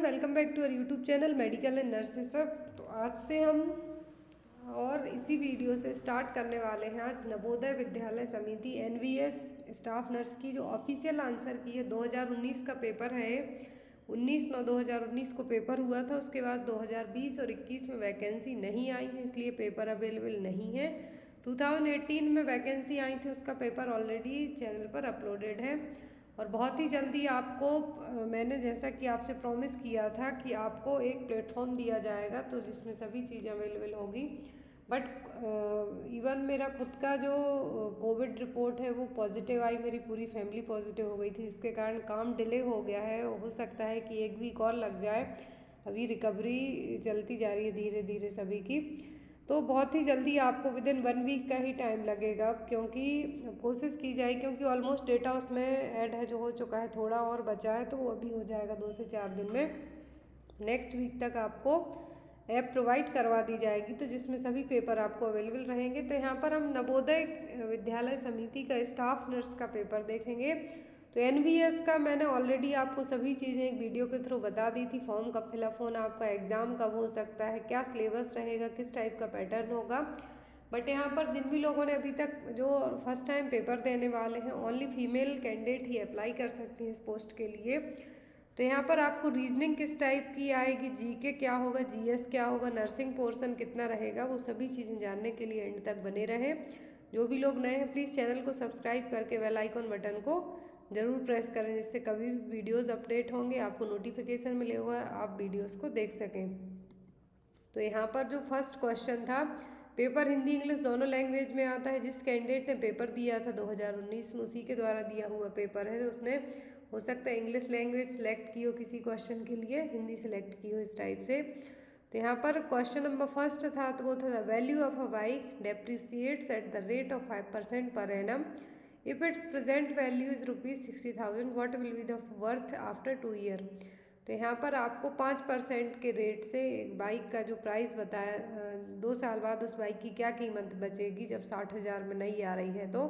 Everyone welcome back to our YouTube channel medical and nurses तो आज से हम और इसी वीडियो से स्टार्ट करने वाले हैं। आज Navodaya Vidyalaya Samiti NVS staff nurse की जो ऑफिशियल आंसर की है 2019 का पेपर है। 19 नौ 2019 को पेपर हुआ था, उसके बाद 2020 और 21 में वैकेंसी नहीं आई है, इसलिए पेपर अवेलेबल नहीं है। 2018 में वैकेंसी आई थी, उसका पेपर ऑलरेडी चैनल पर अपलोडेड है। और बहुत ही जल्दी आपको मैंने जैसा कि आपसे प्रॉमिस किया था कि आपको एक प्लेटफॉर्म दिया जाएगा तो जिसमें सभी चीज़ें अवेलेबल होगी। बट इवन मेरा खुद का जो कोविड रिपोर्ट है, वो पॉजिटिव आई, मेरी पूरी फैमिली पॉजिटिव हो गई थी। जिसके कारण काम डिले हो गया है, हो सकता है कि एक वीक और लग जाए। अभी रिकवरी चलती जा रही है धीरे धीरे सभी की। तो बहुत ही जल्दी आपको विद इन वन वीक का ही टाइम लगेगा, क्योंकि कोशिश की जाए, क्योंकि ऑलमोस्ट डेटा उसमें ऐड है, जो हो चुका है, थोड़ा और बचा है तो वो अभी हो जाएगा दो से चार दिन में। नेक्स्ट वीक तक आपको ऐप प्रोवाइड करवा दी जाएगी तो जिसमें सभी पेपर आपको अवेलेबल रहेंगे। तो यहाँ पर हम नवोदय विद्यालय समिति का स्टाफ नर्स का पेपर देखेंगे। तो एन का मैंने ऑलरेडी आपको सभी चीज़ें एक वीडियो के थ्रू बता दी थी फॉर्म कब फिलअप होना, आपका एग्ज़ाम कब हो सकता है, क्या सिलेबस रहेगा, किस टाइप का पैटर्न होगा। बट यहाँ पर जिन भी लोगों ने अभी तक जो फ़र्स्ट टाइम पेपर देने वाले हैं ओनली फीमेल कैंडिडेट ही अप्लाई कर सकती हैं इस पोस्ट के लिए। तो यहाँ पर आपको रीजनिंग किस टाइप की आएगी जी के क्या होगा जीएस क्या होगा नर्सिंग पोर्सन कितना रहेगा, वो सभी चीज़ें जानने के लिए एंड तक बने रहें। जो भी लोग नए हैं प्लीज़ चैनल को सब्सक्राइब करके बेल आइकॉन बटन को ज़रूर प्रेस करें जिससे कभी भी वीडियोस अपडेट होंगे, आपको नोटिफिकेशन मिलेगा, आप वीडियोस को देख सकें। तो यहाँ पर जो फ़र्स्ट क्वेश्चन था पेपर हिंदी इंग्लिश दोनों लैंग्वेज में आता है, जिस कैंडिडेट ने पेपर दिया था 2019 में उसी के द्वारा दिया हुआ पेपर है तो उसने, हो सकता है इंग्लिश लैंग्वेज सेलेक्ट की हो किसी क्वेश्चन के लिए, हिंदी सेलेक्ट की हो इस टाइप से। तो यहाँ पर क्वेश्चन नंबर फ़र्स्ट था तो वो था the value of a bike depreciates at the rate of five percent per annum if its present value is rupees sixty thousand what will be the worth after two year तो यहाँ पर आपको पाँच percent के rate से bike का जो price बताया दो साल बाद उस बाइक की क्या कीमत बचेगी जब साठ हज़ार में नहीं आ रही है तो?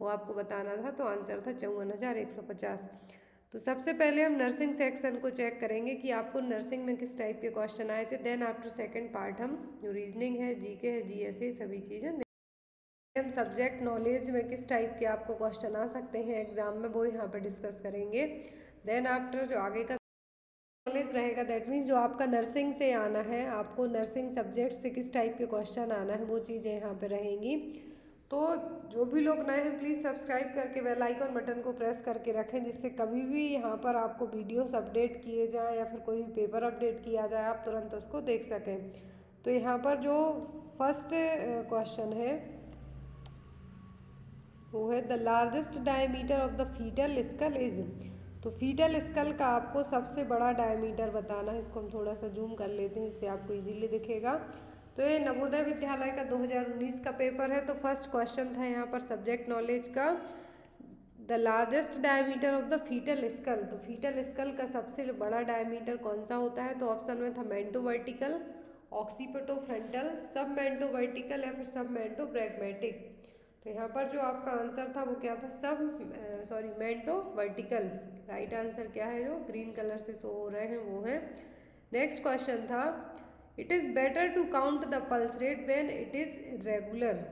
वो आपको बताना था तो आंसर था चौवन हज़ार एक सौ पचास। तो सबसे पहले हम नर्सिंग सेक्शन को चेक करेंगे कि आपको नर्सिंग में किस टाइप के क्वेश्चन आए थे देन आफ्टर सेकंड पार्ट हम जो रीजनिंग है जीके है जीएसए सभी चीज़ें हम सब्जेक्ट नॉलेज में किस टाइप के आपको क्वेश्चन आ सकते हैं? एग्ज़ाम में वो यहाँ पर डिस्कस करेंगे। देन आफ्टर जो आगे का नॉलेज रहेगा दैट मीन्स जो आपका नर्सिंग से आना है, आपको नर्सिंग सब्जेक्ट से किस टाइप के क्वेश्चन आना है, वो चीज़ें यहाँ पर रहेंगी। तो जो भी लोग नए हैं प्लीज़ सब्सक्राइब करके बेल आइकॉन बटन को प्रेस करके रखें, जिससे कभी भी यहाँ पर आपको वीडियोस अपडेट किए जाएँ या फिर कोई भी पेपर अपडेट किया जाए, आप तुरंत उसको देख सकें। तो यहाँ पर जो फ़र्स्ट क्वेश्चन है वो है the largest diameter of the foetal skull is तो फीटल स्कल का आपको सबसे बड़ा डायमीटर बताना है, इसको हम थोड़ा सा जूम कर लेते हैं, इससे आपको इजीली दिखेगा। तो ये नवोदय विद्यालय का 2019 का पेपर है तो फ़र्स्ट क्वेश्चन था यहाँ पर सब्जेक्ट नॉलेज का। The largest diameter of the foetal skull तो फीटल स्कल का सबसे बड़ा डायमीटर कौन सा होता है? तो ऑप्शन में था मेंटो वर्टिकल ऑक्सीपेटो फ्रंटल सब मेंटो वर्टिकल या फिर सब मेंटो ब्रैगमेटिक तो यहाँ पर जो आपका आंसर था वो क्या था? सब सॉरी मेंटो वर्टिकल राइट आंसर क्या है जो? ग्रीन कलर से शो हो रहे हैं, वो है। नेक्स्ट क्वेश्चन था it is better to count the pulse rate when it is regular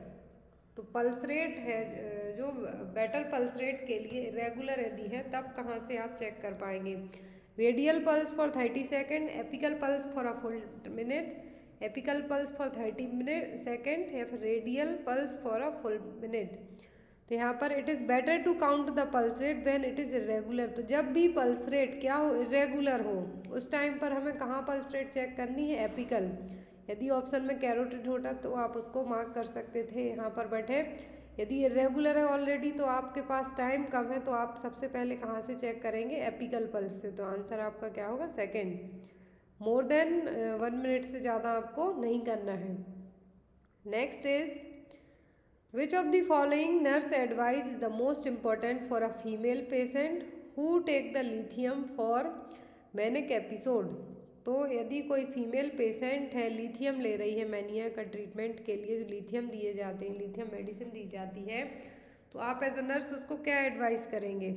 तो पल्स रेट है जो बेटर पल्स रेट के लिए रेगुलर यदि है, तब कहाँ से आप चेक कर पाएँगे? Radial pulse for thirty second apical pulse for a full minute apical pulse for thirty minute second या फिर radial pulse for a full minute तो यहाँ पर it is better to count the pulse rate when it is irregular तो जब भी pulse rate क्या हो इरेगुलर हो, उस टाइम पर हमें कहाँ पल्स रेट चेक करनी है? एपिकल यदि ऑप्शन में कैरोटिड होता तो आप उसको मार्क कर सकते थे यहाँ पर बैठे। यदि इरेगुलर है ऑलरेडी तो आपके पास टाइम कम है तो आप सबसे पहले कहाँ से चेक करेंगे? एपिकल पल्स से। तो आंसर आपका क्या होगा? Second more than one minute से ज़्यादा आपको नहीं करना है। Next is which of the following nurse advice is the most important for a female patient who take the lithium for manic episode तो यदि कोई फीमेल पेशेंट है लिथियम ले रही है मैनिया का ट्रीटमेंट के लिए, जो लिथियम दिए जाते हैं लिथियम मेडिसिन दी जाती है तो आप एज अ नर्स उसको क्या एडवाइस करेंगे?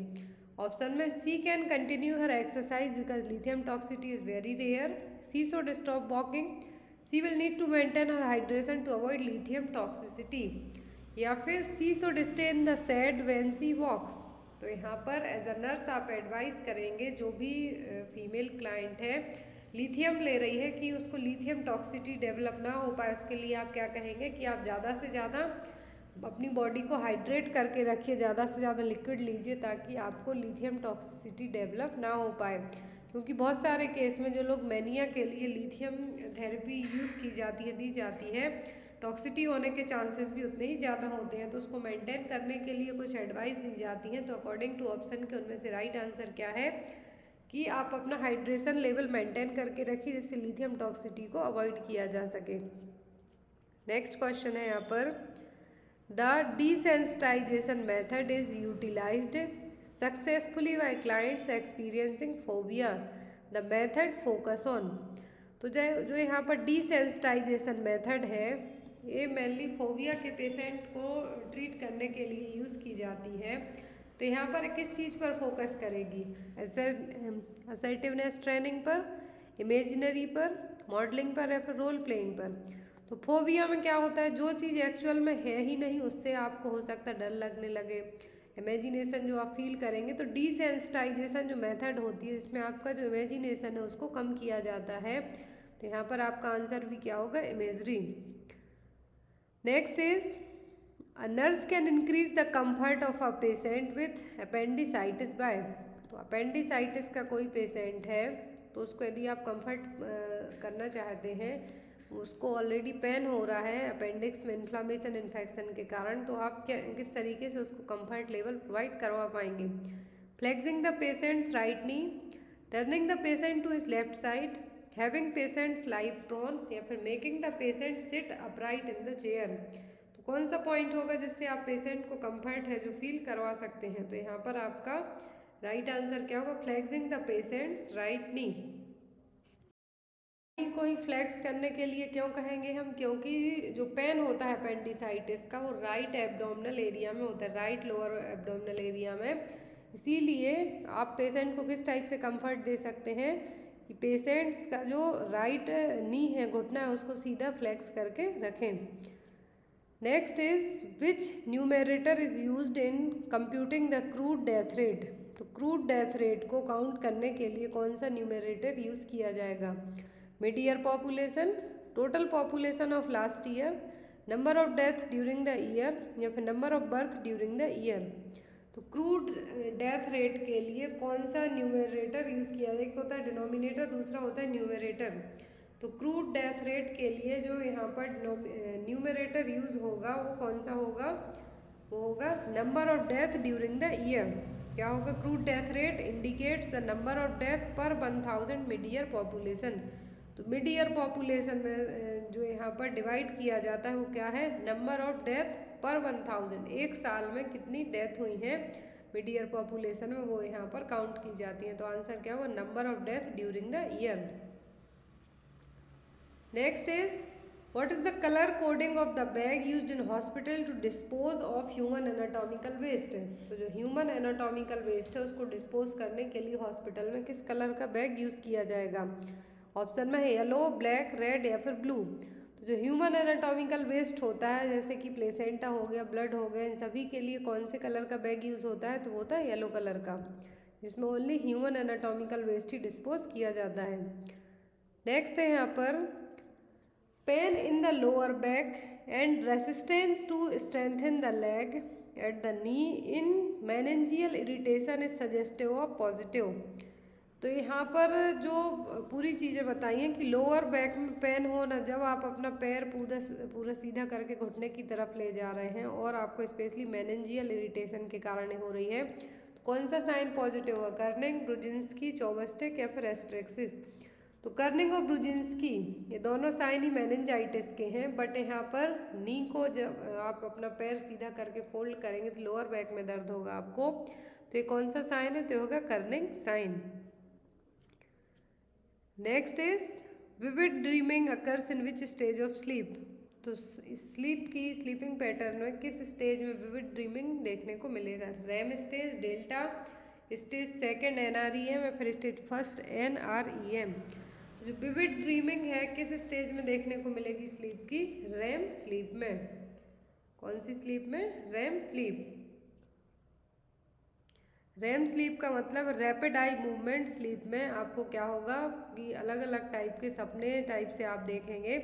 ऑप्शन में she can continue her exercise because lithium toxicity is very rare she should stop walking she will need to maintain her hydration to avoid lithium toxicity या फिर she should stay in the shade when she walks तो यहाँ पर as a nurse आप advice करेंगे, जो भी female client है लिथियम ले रही है कि उसको लिथियम टॉक्सिटी डेवलप ना हो पाए, उसके लिए आप क्या कहेंगे कि आप ज़्यादा से ज़्यादा अपनी बॉडी को हाइड्रेट करके रखिए, ज़्यादा से ज़्यादा लिक्विड लीजिए ताकि आपको लिथियम टॉक्सिसिटी डेवलप ना हो पाए। क्योंकि बहुत सारे केस में जो लोग मैनिया के लिए लिथियम थेरेपी यूज़ की जाती है, दी जाती है टॉक्सिटी होने के चांसेस भी उतने ही ज़्यादा होते हैं। तो उसको मेंटेन करने के लिए कुछ एडवाइस दी जाती हैं। तो अकॉर्डिंग टू ऑप्शन के उनमें से राइट आंसर क्या है कि आप अपना हाइड्रेशन लेवल मेंटेन करके रखिए, जिससे लिथियम टॉक्सिटी को अवॉइड किया जा सके। नेक्स्ट क्वेश्चन है यहाँ पर। The desensitization method is utilized successfully by clients experiencing phobia the method focus on तो जो जो यहाँ पर डिसेंसिटाइजेशन मेथड है, ये मेनली फोबिया के पेशेंट को ट्रीट करने के लिए यूज़ की जाती है। तो यहाँ पर किस चीज़ पर फोकस करेगी? असर्टिवनेस ट्रेनिंग पर इमेजिनरी पर मॉडलिंग पर या फिर रोल प्लेइंग पर? तो फोबिया में क्या होता है? जो चीज़ एक्चुअल में है ही नहीं, उससे आपको हो सकता है डर लगने लगे। इमेजिनेशन जो आप फील करेंगे तो डिसेंसिटाइजेशन जो मेथड होती है, इसमें आपका जो इमेजिनेशन है, उसको कम किया जाता है। तो यहाँ पर आपका आंसर भी क्या होगा? Imagery next is A nurse can increase the comfort of a patient with appendicitis by तो अपेंडिसाइटिस का कोई पेशेंट है तो उसको यदि आप कंफर्ट करना चाहते हैं उसको ऑलरेडी पेन हो रहा है अपेंडिक्स में इन्फ्लामेशन इन्फेक्शन के कारण तो आप क्या, किस तरीके से उसको कंफर्ट लेवल प्रोवाइड करवा पाएँगे? Flexing the patient right knee turning the patient to is left side having patients live prone या फिर making the patient sit upright in the chair तो कौन सा पॉइंट होगा जिससे आप पेशेंट को कंफर्ट है, जो फील करवा सकते हैं? तो यहाँ पर आपका राइट right आंसर क्या होगा? Flexing the patients right knee को ही फ्लैक्स करने के लिए क्यों कहेंगे हम? क्योंकि जो पेन होता है पेंटिसाइटिस का, वो राइट एब्डोमिनल एरिया में होता है राइट लोअर एब्डोमिनल एरिया में। इसीलिए आप पेशेंट को किस टाइप से कंफर्ट दे सकते हैं? कि पेशेंट्स का जो राइट नी है, घुटना है, उसको सीधा फ्लैक्स करके रखें। Next is which numerator is use in computing the crude death rate तो क्रूड डेथ रेट को काउंट करने के लिए कौन सा न्यूमेरेटर यूज़ किया जाएगा? Mid year population total population of last year number of death during the year या फिर number of birth during the year तो क्रूड डेथ रेट के लिए कौन सा न्यूमेरेटर यूज़ किया? जाए एक होता है डिनोमिनेटर दूसरा होता है न्यूमेरेटर तो क्रूड डेथ रेट के लिए जो यहाँ पर न्यूमरेटर यूज़ होगा, वो कौन सा होगा? वो होगा number of death during the year क्या होगा? Crude death rate indicates the number of death per one thousand mid year population तो मिड ईयर पॉपुलेशन में जो यहाँ पर डिवाइड किया जाता है वो क्या है? Number of death per one thousand एक साल में कितनी डेथ हुई हैं? मिड ईयर पॉपुलेशन में वो यहाँ पर काउंट की जाती हैं। तो आंसर क्या होगा? Number of death during the year Next is, what is the color coding of the bag used in hospital to dispose of human anatomical waste? तो जो human anatomical waste है, उसको dispose करने के लिए hospital में किस color का bag use किया जाएगा? ऑप्शन में है येलो ब्लैक रेड या फिर ब्लू तो जो ह्यूमन एनाटॉमिकल वेस्ट होता है, जैसे कि प्लेसेंटा हो गया ब्लड हो गया, इन सभी के लिए कौन से कलर का बैग यूज़ होता है? तो वो होता है येलो कलर का, जिसमें ओनली ह्यूमन एनाटॉमिकल वेस्ट ही डिस्पोज किया जाता है. नेक्स्ट है यहाँ पर pain in the lower back and resistance to strengthen the leg at the knee in meningeal irritation is suggestive of positive. तो यहाँ पर जो पूरी चीज़ें बताई हैं कि लोअर बैक में पेन होना जब आप अपना पैर पूरा पूरा सीधा करके घुटने की तरफ़ ले जा रहे हैं और आपको स्पेशली मैनेजियल इरिटेशन के कारण हो रही है तो कौन सा साइन पॉजिटिव होगा? कर्निंग ब्रुजिन्सकी चौबस्टिक या फिर एस्ट्रेक्सिस तो कर्निंग और ब्रुजिन्सकी ये दोनों साइन ही मैनेंजाइटिस के हैं बट यहाँ पर नी को जब आप अपना पैर सीधा करके फोल्ड करेंगे तो लोअर बैक में दर्द होगा आपको। तो ये कौन सा साइन है? तो होगा Kernig sign next is vivid dreaming occurs in which stage of sleep तो स्लीप की स्लीपिंग पैटर्न में किस स्टेज में विविड ड्रीमिंग देखने को मिलेगा? REM stage delta stage second N R E M या फिर stage first N R E M जो विविड ड्रीमिंग है, किस स्टेज में देखने को मिलेगी स्लीप की? रैम स्लीप में। कौन सी स्लीप में? रैम स्लीप रैम स्लीप का मतलब रैपिड आई मूवमेंट स्लीप में आपको क्या होगा कि अलग अलग टाइप के सपने टाइप से आप देखेंगे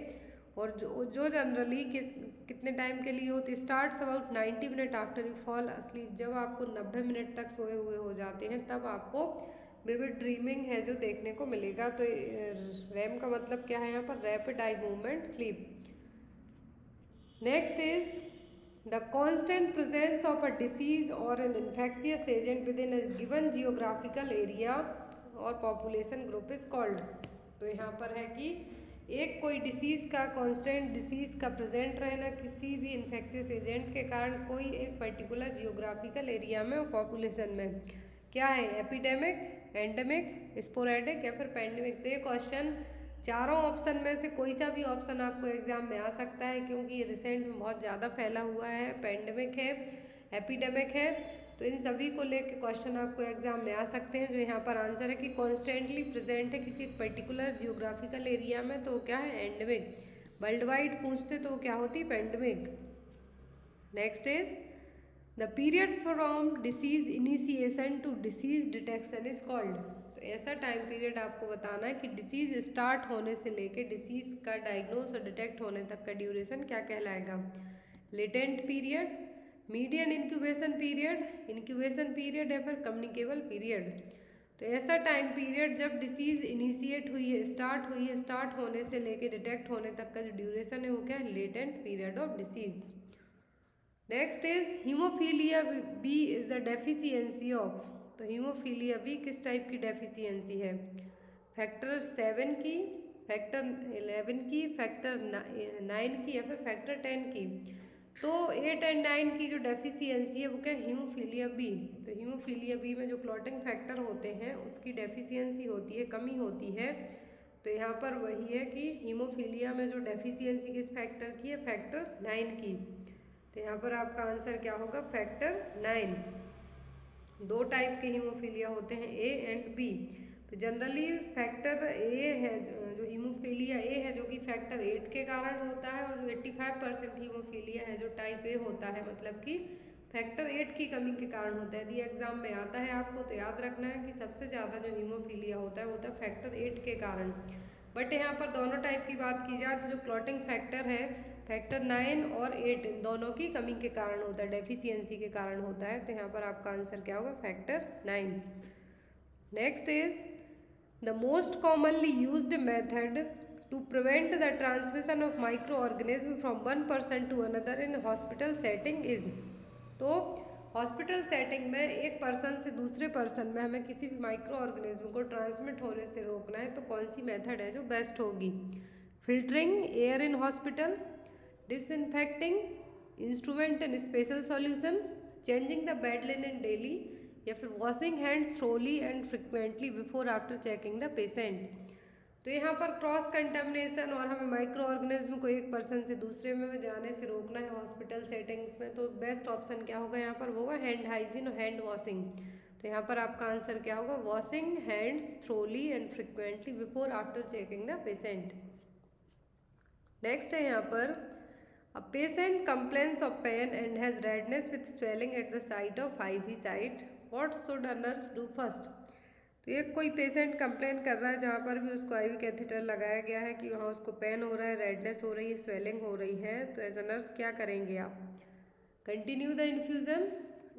और जो जो जनरली किस, कितने टाइम के लिए होती starts about ninety minute after you fall asleep जब आपको नब्बे मिनट तक सोए हुए हो जाते हैं, तब आपको विविड ड्रीमिंग है जो देखने को मिलेगा। तो रैम का मतलब क्या है यहाँ पर? Rapid eye movement sleep next is the constant presence of a disease और an infectious agent within given geographical area और पॉपुलेशन ग्रुप इज़ कॉल्ड तो यहाँ पर है कि एक कोई डिसीज़ का कांस्टेंट डिसीज़ का प्रेजेंट रहना किसी भी इन्फेक्शियस एजेंट के कारण कोई एक पर्टिकुलर जियोग्राफिकल एरिया में और पॉपुलेशन में। क्या है? एपिडेमिक एंडेमिक स्पोरेडिक या फिर पेंडेमिक तो ये क्वेश्चन चारों ऑप्शन में से कोई सा भी ऑप्शन आपको एग्ज़ाम में आ सकता है, क्योंकि ये रिसेंट में बहुत ज़्यादा फैला हुआ है पेंडेमिक है एपिडेमिक है। तो इन सभी को लेकर क्वेश्चन आपको एग्ज़ाम में आ सकते हैं, जो यहाँ पर आंसर है कि कॉन्स्टेंटली प्रेजेंट है किसी पर्टिकुलर जियोग्राफिकल एरिया में तो क्या है? एंडमिक वर्ल्ड वाइड पूछते तो क्या होती? Pandemic next is the period from disease initiation to disease detection is called तो ऐसा टाइम पीरियड आपको बताना है कि डिसीज स्टार्ट होने से लेके डिसीज का डायग्नोस और डिटेक्ट होने तक का ड्यूरेशन क्या कहलाएगा? Latent period median incubation period incubation period या फिर कम्युनिकेबल पीरियड तो ऐसा टाइम पीरियड जब डिसीज़ इनिशिएट हुई है स्टार्ट हुई है स्टार्ट होने से लेके डिटेक्ट होने तक का जो ड्यूरेशन है वो क्या है? Latent period of disease next is haemophilia B is the deficiency of तो हीमोफीलिया बी किस टाइप की डेफिशिएंसी है? फैक्टर सेवन की फैक्टर एलेवन की फैक्टर नाइन की या फिर फैक्टर टेन की? तो एट एंड नाइन की जो डेफिशिएंसी है, वो क्या हीमोफीलिया बी तो हीमोफीलिया बी में जो क्लॉटिंग फैक्टर होते हैं, उसकी डेफिशिएंसी होती है, कमी होती है। तो यहाँ पर वही है कि हीमोफीलिया में जो डेफिशिएंसी किस फैक्टर की है? फैक्टर नाइन की। तो यहाँ पर आपका आंसर क्या होगा? फैक्टर नाइन दो टाइप के हीमोफीलिया होते हैं ए एंड बी तो जनरली फैक्टर ए है, जो हीमोफीलिया ए है, जो कि फैक्टर एट के कारण होता है, और जो एट्टी फाइव परसेंट हीमोफीलिया है, जो टाइप ए होता है मतलब कि फैक्टर एट की कमी के कारण होता है। यदि एग्ज़ाम में आता है आपको तो याद रखना है कि सबसे ज़्यादा जो हीमोफीलिया होता है, वो होता है फैक्टर एट के कारण। बट यहाँ पर दोनों टाइप की बात की जाए तो जो क्लॉटिंग फैक्टर है फैक्टर नाइन और एट दोनों की कमी के कारण होता है डेफिशिएंसी के कारण होता है। तो यहाँ पर आपका आंसर क्या होगा? Factor nine next is the most commonly use used to prevent the transmission of micro organism from one person to another in hospital setting is तो हॉस्पिटल सेटिंग में एक पर्सन से दूसरे पर्सन में हमें किसी भी माइक्रो ऑर्गेनिज्म को ट्रांसमिट होने से रोकना है तो कौन सी मेथड है जो बेस्ट होगी? Filtering air in hospital disinfecting instrument in special solution changing the bed linen daily या फिर washing hands thoroughly and frequently before after checking the patient तो यहाँ पर क्रॉस कंटेमिनेशन और हमें माइक्रो ऑर्गेनिज्म को एक पर्सन से दूसरे में जाने से रोकना है हॉस्पिटल सेटिंग्स में तो बेस्ट ऑप्शन क्या होगा यहाँ पर? होगा हैंड हाइजीन और हैंड वॉशिंग तो यहाँ पर आपका आंसर क्या होगा? Washing hands thoroughly and frequently before after checking the patient next है यहाँ पर patient complains of pain and has redness with swelling at the site of I V site what should a nurse do first तो एक कोई patient complain कर रहा है जहाँ पर भी उसको आई वी कैथेटर लगाया गया है कि वहाँ उसको पेन हो रहा है रेडनेस हो रही है स्वेलिंग हो रही है तो एज अ नर्स क्या करेंगे आप? Continue the infusion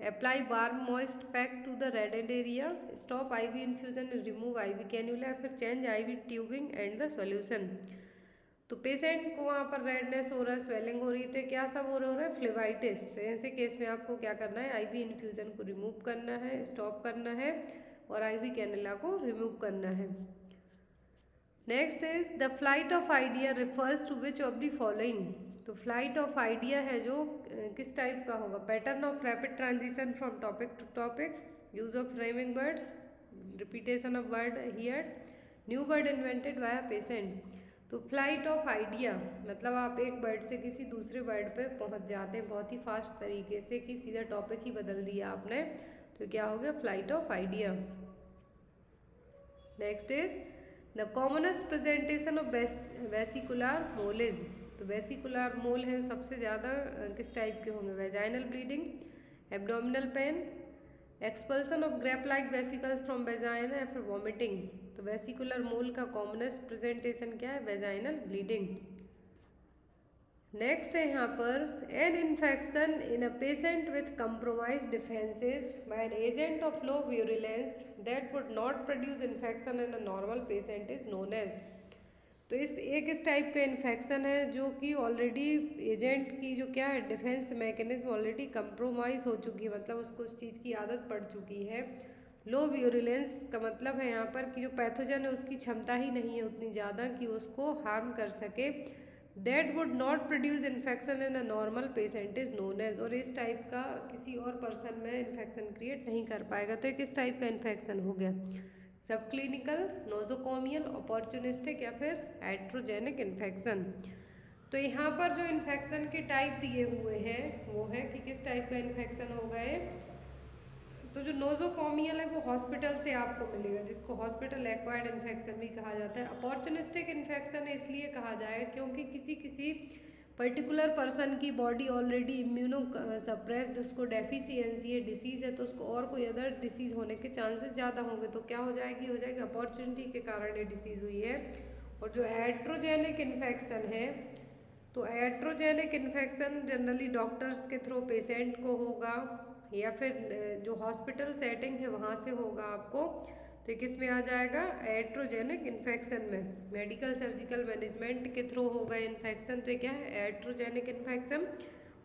apply warm moist pack to the reddened area stop I V infusion remove I V cannula फिर change I V tubing and the solution तो पेशेंट को वहाँ पर रेडनेस हो रहा है स्वेलिंग हो रही है तो क्या सब हो रहा है फ्लेवाइटिस तो ऐसे केस में आपको क्या करना है? आईवी इन्फ्यूज़न को रिमूव करना है स्टॉप करना है और आईवी कैनेला को रिमूव करना है। Next is the flight of idea refers to which of the following तो फ़्लाइट ऑफ़ आइडिया है जो किस टाइप का होगा? Pattern of rapid transition from topic to topic use of framing words repetition of word hear new word invented by a patient तो flight of idea मतलब आप एक वर्ड से किसी दूसरे वर्ड पे पहुँच जाते हैं, बहुत ही फास्ट तरीके से कि सीधा टॉपिक ही बदल दिया आपने तो क्या हो गया? Flight of idea next is the commonest presentation of vesicular moles तो वेसिकुलर मोल है, सबसे ज़्यादा किस टाइप के होंगे? Vaginal bleeding abdominal pain expulsion of grape like vesicles from vagina या फिर वॉमिटिंग तो वेसिकुलर मोल का कॉमनेस्ट प्रेजेंटेशन क्या है? वेजाइनल ब्लीडिंग नेक्स्ट है यहाँ पर an infection in a patient with compromise defences by an agent of low virulence that would not produce infection in a normal patient is known as तो इस, एक इस type का इन्फेक्शन है जो कि ऑलरेडी एजेंट की जो क्या है डिफेंस मैकेनिज्म ऑलरेडी कंप्रोमाइज हो चुकी है मतलब उसको उस चीज़ की आदत पड़ चुकी है। लो व्यूरिलेंस का मतलब है यहाँ पर कि जो पैथोजन है उसकी क्षमता ही नहीं है उतनी ज़्यादा कि उसको हार्म कर सके। That would not produce infection in a normal patient is known as और इस टाइप का किसी और पर्सन में इन्फेक्शन क्रिएट नहीं कर पाएगा। तो एक इस टाइप का इन्फेक्शन हो गया। सब क्लिनिकल नोजोकॉमियल, अपॉर्चुनिस्टिक या फिर एट्रोजेनिक इन्फेक्शन। तो यहाँ पर जो इन्फेक्शन के टाइप दिए हुए हैं, वो है कि किस टाइप का इन्फेक्शन हो गए तो जो नोजोकॉमियल है वो हॉस्पिटल से आपको मिलेगा, जिसको हॉस्पिटल एक्वायर्ड इन्फेक्शन भी कहा जाता है। अपॉर्चुनिस्टिक इन्फेक्शन इसलिए कहा जाए क्योंकि किसी किसी पर्टिकुलर पर्सन की बॉडी ऑलरेडी इम्यूनो सप्रेस्ड उसको डेफिशिएंसी है डिसीज़ है तो उसको और कोई अदर डिसीज़ होने के चांसेस ज़्यादा होंगे। तो क्या हो जाएगी? हो जाएगी अपॉर्चुनिटी के कारण ये डिसीज़ हुई है। और जो एट्रोजेनिक इन्फेक्शन है तो एट्रोजेनिक इन्फेक्शन जनरली डॉक्टर्स के थ्रू पेशेंट को होगा, या फिर जो हॉस्पिटल सेटिंग है, वहाँ से होगा आपको। तो किसमें आ जाएगा? एट्रोजेनिक इन्फेक्शन में। मेडिकल सर्जिकल मैनेजमेंट के थ्रू होगा इन्फेक्शन तो क्या है? एट्रोजेनिक इन्फेक्शन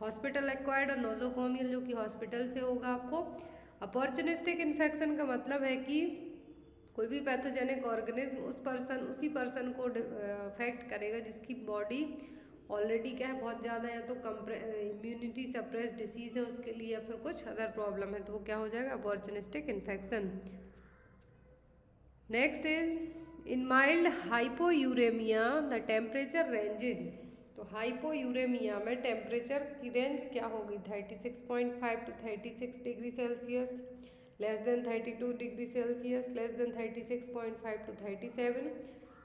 हॉस्पिटल एक्वायर्ड और नोजोकोमियल जो कि हॉस्पिटल से होगा आपको। अपॉर्चुनिस्टिक इन्फेक्शन का मतलब है कि कोई भी पैथोजेनिक ऑर्गेनिज्म उस पर्सन उसी पर्सन को अफेक्ट करेगा जिसकी बॉडी ऑलरेडी क्या है? बहुत ज़्यादा या तो इम्यूनिटी सप्रेस डिसीज़ है उसके लिए या फिर कुछ अदर प्रॉब्लम है तो वो क्या हो जाएगा? Opportunistic infection next is in mild hypothermia the temperature ranges तो हाइपोयूरेमिया में टेम्परेचर की रेंज क्या होगी? Thirty six point five to thirty six degree Celsius less than thirty two degree Celsius less than thirty six point five to thirty seven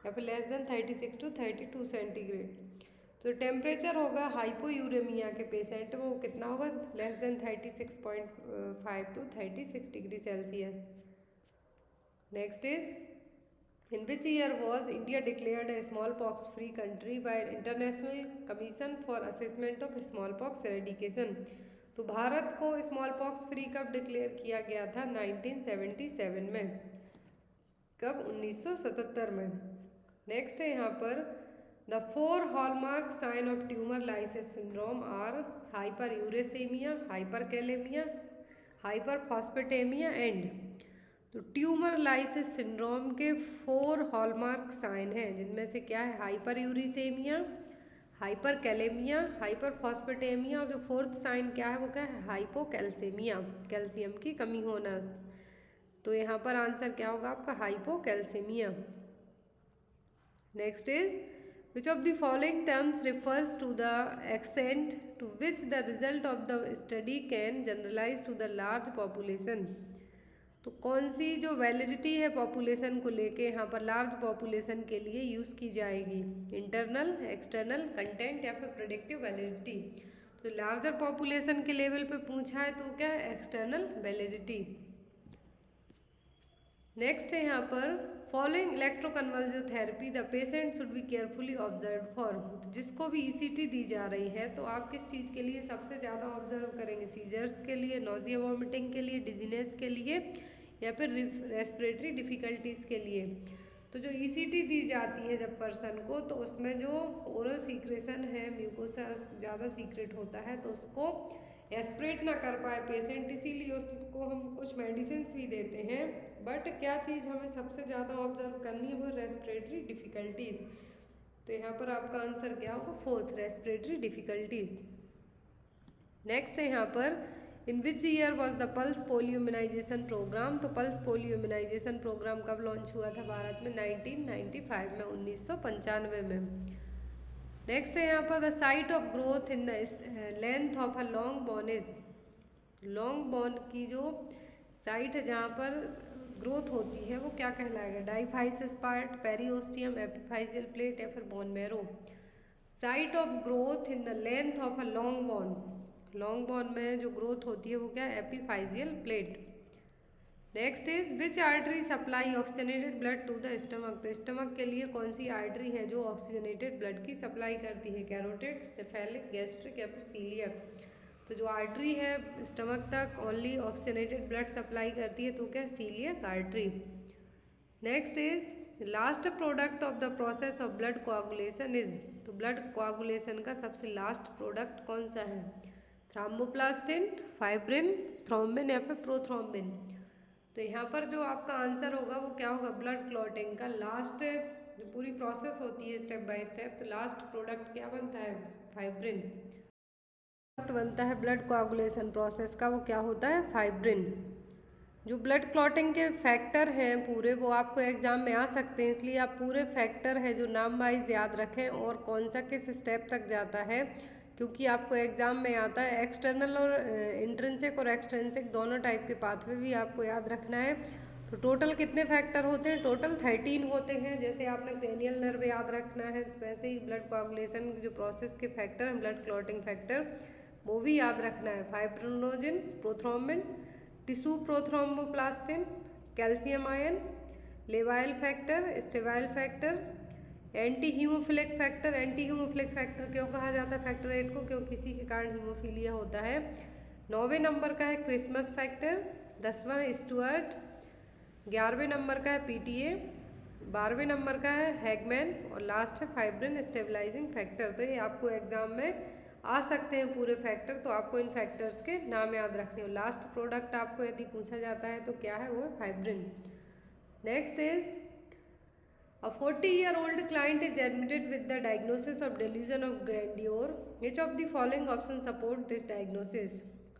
या फिर less than thirty six to thirty two centigrade तो temperature होगा hypothermia के patient वो कितना होगा? Less than thirty six point five to thirty six degree Celsius in which year was India declared a smallpox free country by International Commission for Assessment of Smallpox Eradication तो भारत को smallpox free कब declare किया गया था? 1977 में। कब? 1977 में। Next है यहाँ पर the four hallmark sign of tumour lysis syndrome are hyper uricemia hyper kalemia hyper hyperphosphatemia and तो ट्यूमर लाइसिस सिंड्रोम के फोर हॉलमार्क साइन हैं, जिनमें से क्या है? Hyper uricemia hyper kalemia hyper phosphatemia और जो फोर्थ साइन क्या है वो क्या है? हाइपोकैल्सेमिया, कैल्शियम की कमी होना। तो यहाँ पर आंसर क्या होगा आपका? Hypocalcaemia. Next is, Which of the following terms refers to the extent to which the result of the study can generalize to the large population? तो कौन सी जो वैलिडिटी है पॉपुलेशन को लेके यहाँ पर लार्ज पॉपुलेशन के लिए यूज़ की जाएगी? इंटरनल एक्सटर्नल कंटेंट या फिर प्रोडक्टिव वैलिडिटी तो लार्जर पॉपुलेशन के लेवल पे पूछा है तो क्या है? एक्सटर्नल वैलिडिटी नेक्स्ट है यहाँ पर following electroconvulsive therapy the patient should be carefully observe for जिसको भी ईसीटी e दी जा रही है तो आप किस चीज़ के लिए सबसे ज़्यादा ऑब्ज़र्व करेंगे? सीजर्स के लिए नोजिया वॉमिटिंग के लिए डिजीनेस के लिए या फिर रेस्पिरेटरी डिफ़िकल्टीज़ के लिए। तो जो ईसीटी e दी जाती है जब पर्सन को तो उसमें जो ओरल सीक्रेशन है म्यूकोसा ज़्यादा सीक्रेट होता है तो उसको एस्प्रेट ना कर पाए पेशेंट इसीलिए उसको हम कुछ मेडिसिन भी देते हैं। बट क्या चीज़ हमें सबसे ज़्यादा ऑब्ज़र्व करनी है, वो रेस्परेटरी डिफ़िकल्टीज़ तो यहाँ पर आपका आंसर क्या होगा? फोर्थ रेस्परेटरी डिफ़िकल्टीज़ नेक्स्ट है यहाँ पर in which year was the pulse polio immunisation programme तो पल्स पोलियो इम्यूनाइजेशन प्रोग्राम कब लॉन्च हुआ था भारत में? 1995 में, उन्नीस सौ पंचानवे में। नेक्स्ट है यहाँ पर the site of growth in the length of a long bone is long bone की जो साइट है जहाँ पर ग्रोथ होती है, वो क्या कहलाएगा? Diaphysis part periosteum epiphyseal plate या फिर bone marrow site of growth in the length of a long bone long bone में जो ग्रोथ होती है वो क्या epiphyseal plate next is which artery supply oxygenated blood to the stomach तो stomach के लिए कौन सी आर्टरी है जो ऑक्सीजनेटेड ब्लड की सप्लाई करती है? कैरोटेड सेफेलिक गैस्ट्रिक या फिर सीलियक तो जो आर्टरी है स्टमक तक ओनली ऑक्सीजनेटेड ब्लड सप्लाई करती है तो क्या coeliac artery next is last product of the process of blood coagulation is तो ब्लड कोआगुलेशन का सबसे लास्ट प्रोडक्ट कौन सा है? थ्राम्बोप्लास्टिन फाइब्रिन थ्रोम्बिन या फिर प्रोथ्रोम्बिन तो यहाँ पर जो आपका आंसर होगा, वो क्या होगा? ब्लड क्लॉटिंग का लास्ट जो पूरी प्रोसेस होती है स्टेप बाय स्टेप तो लास्ट प्रोडक्ट क्या बनता है? फाइब्रिन प्रोडक्ट बनता है ब्लड कोआगुलेशन प्रोसेस का, वो क्या होता है? फाइब्रिन जो ब्लड क्लॉटिंग के फैक्टर हैं पूरे, वो आपको एग्ज़ाम में आ सकते हैं, इसलिए आप पूरे फैक्टर है जो नाम वाइज याद रखें और कौन सा किस स्टेप तक जाता है। क्योंकि आपको एग्ज़ाम में आता है एक्सटर्नल और इंट्रेंसिक और एक्सटेंसिक दोनों टाइप के पाथवे भी आपको याद रखना है। तो टोटल कितने फैक्टर होते हैं? टोटल थर्टीन होते हैं, जैसे आपने क्रेनियल नर्व याद रखना है, वैसे ही ब्लड कोआगुलेशन जो प्रोसेस के फैक्टर हैं ब्लड क्लॉटिंग फैक्टर वो भी याद रखना है। Fibrinogen prothrombin tissue prothromboplastin calcium ion लेवाइल factor stable factor anti haemophilic factor anti haemophilic factor क्यों कहा जाता है? फैक्टर एट को क्यों किसी के कारण हीमोफीलिया होता है? नौवे नंबर का है क्रिसमस फैक्टर दसवां स्टुअर्ट ग्यारहवें नंबर का है पीटीए बारहवें नंबर का है हैगमैन और लास्ट है फाइब्रिन स्टेबलाइजिंग फैक्टर तो ये आपको एग्ज़ाम में आ सकते हैं पूरे फैक्टर तो आपको इन फैक्टर्स के नाम याद रखने हो। लास्ट प्रोडक्ट आपको यदि पूछा जाता है तो क्या है वो? है fibrin next is A 40 year old client is admitted with the diagnosis of delusion of grandeur. Which of the following options support this diagnosis?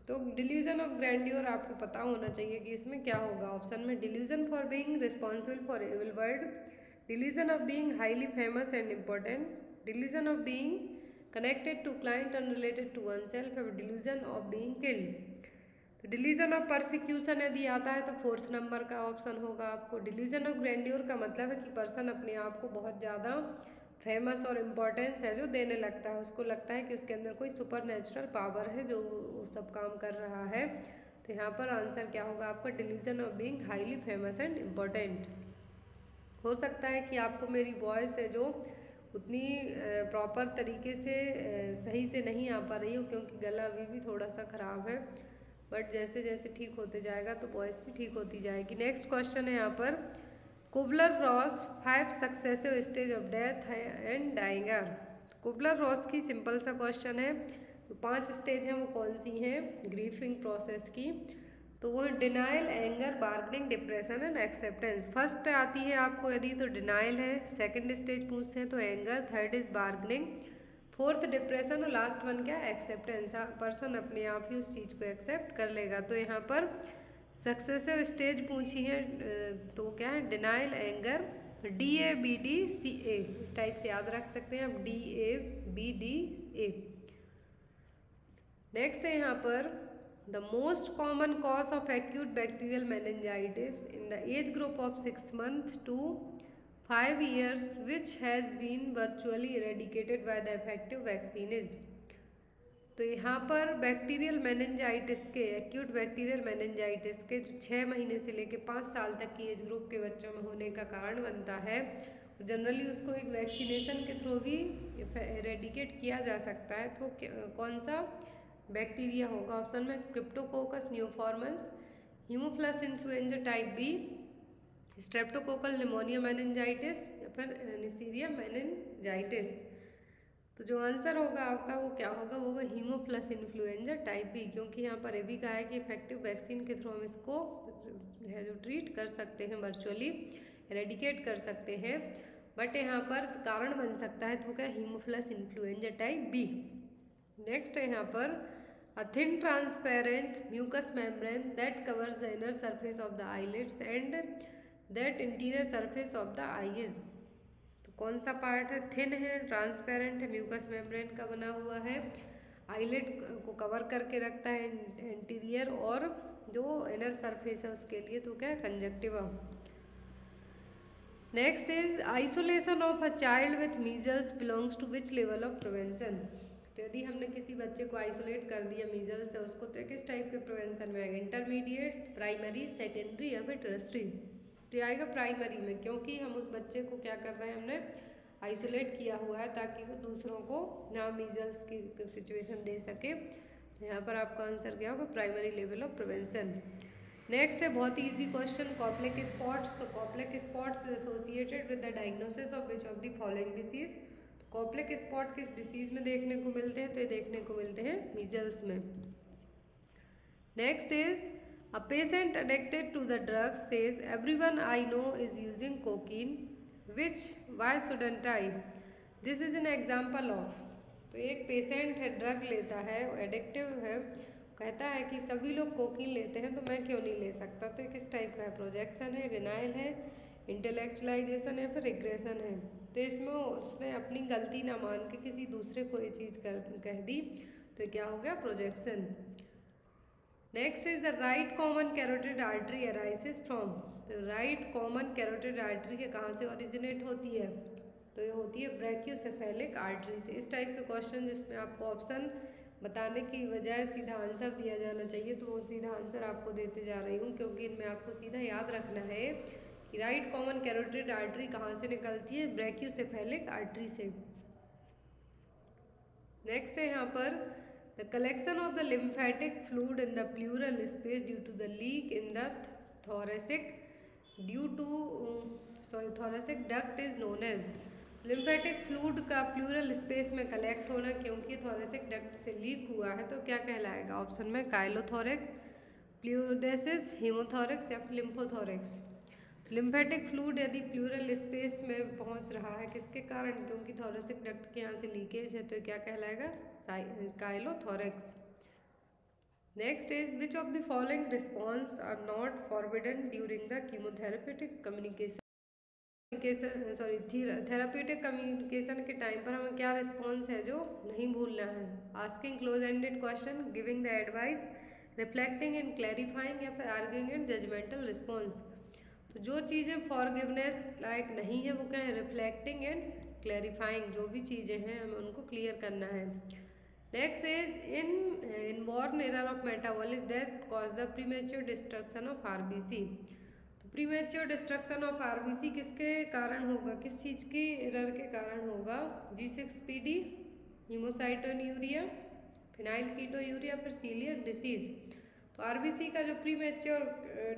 तो डिल्यूजन ऑफ़ ग्रैंड्योर आपको पता होना चाहिए कि इसमें क्या होगा ऑप्शन में delusion for being responsible for evil world delusion of being highly famous and important delusion of being connected to client unrelated to oneself delusion of being killed delusion of persecution यदि आता है तो fourth नंबर का option होगा आपको। Delusion of grandeur का मतलब है कि पर्सन अपने आप को बहुत ज़्यादा फ़ेमस और इम्पोर्टेंस है जो देने लगता है। उसको लगता है कि उसके अंदर कोई सुपर नेचुरल पावर है जो सब काम कर रहा है। तो यहाँ पर आंसर क्या होगा आपका? Delusion of being highly famous and important हो सकता है कि आपको मेरी वॉइस है जो उतनी प्रॉपर तरीके से सही से नहीं आ पा रही हो क्योंकि गला अभी भी थोड़ा सा ख़राब है। बट जैसे जैसे ठीक होते जाएगा तो वॉइस भी ठीक होती जाएगी। नेक्स्ट क्वेश्चन है यहाँ पर। Kubler Ross five successive stage of death है एंड डाइंगर कुबलर रॉस की सिंपल सा क्वेश्चन है। तो पाँच स्टेज हैं वो कौन सी हैं? ग्रीफिंग प्रोसेस की। तो वो denial anger bargaining depression and acceptance first आती है आपको यदि तो डिनाइल है। सेकंड स्टेज पूछते हैं तो anger third is bargaining fourth depression और लास्ट वन क्या? एक्सेप्टेंस। पर्सन अपने आप ही उस चीज़ को एक्सेप्ट कर लेगा। तो यहाँ पर सक्सेसिव स्टेज पूछी है तो क्या है? Denial, anger D A B D C A इस टाइप से याद रख सकते हैं आप D A B D A next है यहाँ पर, the most common cause of acute bacterial meningitis in the age group of six month to five years which has been virtually eradicated by the effective vaccine is तो यहाँ पर bacterial meningitis के acute bacterial meningitis के जो छः महीने से लेकर पाँच साल तक की एज ग्रुप के बच्चों में होने का कारण बनता है जनरली उसको एक वैक्सीनेशन के थ्रू भी इरेडिकेट किया जा सकता है। तो कौन सा बैक्टीरिया होगा? ऑप्शन में cryptococcus neoformans haemophilus influenzae type B streptococcal pneumonia meningitis या फिर निसीरिया मैनजाइटिस तो जो आंसर होगा आपका वो क्या होगा? वो होगा हीमोप्लस इन्फ्लुएंजा टाइप बी, क्योंकि यहाँ पर ये भी कहा है कि इफ़ेक्टिव वैक्सीन के थ्रू हम इसको है, जो ट्रीट कर सकते हैं वर्चुअली रेडिकेट कर सकते हैं। बट यहाँ पर कारण बन सकता है तो क्या haemophilus influenzae type B. Next है यहाँ पर, a thin transparent mucous membrane that covers the inner surface of the eyelids and that interior surface of the eyes तो कौन सा पार्ट है? थिन है ट्रांसपेरेंट है म्यूकस मेम्ब्रेन का बना हुआ है। आईलेट को कवर करके रखता है इंटीरियर और जो इनर सरफेस है उसके लिए तो क्या? है conjunctiva next is isolation of a child with measles belongs to which level of prevention तो यदि हमने किसी बच्चे को आइसोलेट कर दिया मीजल्स से उसको तो किस टाइप के प्रिवेंशन में आएगा? इंटरमीडिएट प्राइमरी सेकेंडरी या फिर टर्सरी तो आएगा प्राइमरी में, क्योंकि हम उस बच्चे को क्या कर रहे हैं, हमने आइसोलेट किया हुआ है ताकि वो दूसरों को ना मीजल्स की सिचुएशन दे सके। तो यहाँ पर आपका आंसर क्या होगा? Primary level of prevention next है, बहुत ही इजी क्वेश्चन कॉप्लेक स्पॉट्स तो Koplik spots associated with the diagnosis of which of the following disease Koplik spot किस डिसीज में देखने को मिलते हैं? तो ये देखने को मिलते हैं मीजल्स में। Next is a patient addicted to the drugs says everyone I know is using cocaine which why shouldn't I this is an example of तो एक पेशेंट है ड्रग लेता है एडिक्टिव है, कहता है कि सभी लोग कोकीन लेते हैं तो मैं क्यों नहीं ले सकता? तो किस टाइप का है? प्रोजेक्शन है डिनाइल है इंटेलेक्चुलाइजेशन है, फिर रिग्रेशन है। तो इसमें उसने अपनी गलती ना मान के किसी दूसरे को ये चीज़ कर, कह दी तो क्या हो गया? Projection next is the right common carotid artery arises from तो राइट कॉमन कैरोटिड आर्टरी के कहाँ से ओरिजिनेट होती है? तो ये होती है ब्रैक्योसेफेलिक आर्टरी से। इस टाइप के क्वेश्चन जिसमें आपको ऑप्शन बताने की बजाय सीधा आंसर दिया जाना चाहिए तो वो सीधा आंसर आपको देते जा रही हूँ, क्योंकि इनमें आपको सीधा याद रखना है कि राइट कॉमन कैरोटिड आर्टरी कहाँ से निकलती है? ब्रैक्यूसेफेलिक आर्टरी से। नेक्स्ट है यहाँ पर the collection of the lymphatic fluid in the pleural space due to the leak in the thoracic due to sorry thoracic duct is known as lymphatic fluid का pleural space में collect होना क्योंकि thoracic duct से leak हुआ है तो क्या कहलाएगा? ऑप्शन में काइलोथोरेक्स प्लूरोडेसिस हीमोथोरेक्स या लिम्फोथोरेक्स लिम्फेटिक फ्लूड यदि प्लूरल स्पेस में पहुँच रहा है, किसके कारण? क्योंकि थोरेसिक डक्ट के यहाँ से लीकेज है तो क्या कहलाएगा? Chylothorax next is which of the following response are not forbidden during the chemotherapeutic communication sorry therapeutic communication के टाइम पर हमें क्या रिस्पॉन्स है जो नहीं भूलना है? Asking close ended question giving the advice reflecting and clarifying या फिर आर्ग्यूइंग एंड जजमेंटल रिस्पॉन्स तो जो चीज़ें फॉरगिवनेस लाइक नहीं है, वो क्या है? रिफ्लेक्टिंग एंड क्लैरिफाइंग जो भी चीज़ें हैं, हमें उनको क्लियर करना है। Next is in inborn error of metabolism that cause the premature destruction of RBC तो प्रीमेच्योर डिस्ट्रक्शन ऑफ़ आरबीसी किसके कारण होगा? किस चीज़ की एरर के कारण होगा? G six P D homocystinuria phenylketonuria फिर सीलियक डिसीज़ तो आरबीसी का जो प्री मेच्योर